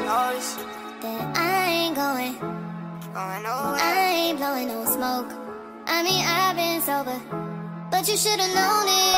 noise. that I ain't going. Going nowhere. I ain't blowing no smoke. I mean, I've been sober, but you should've known it.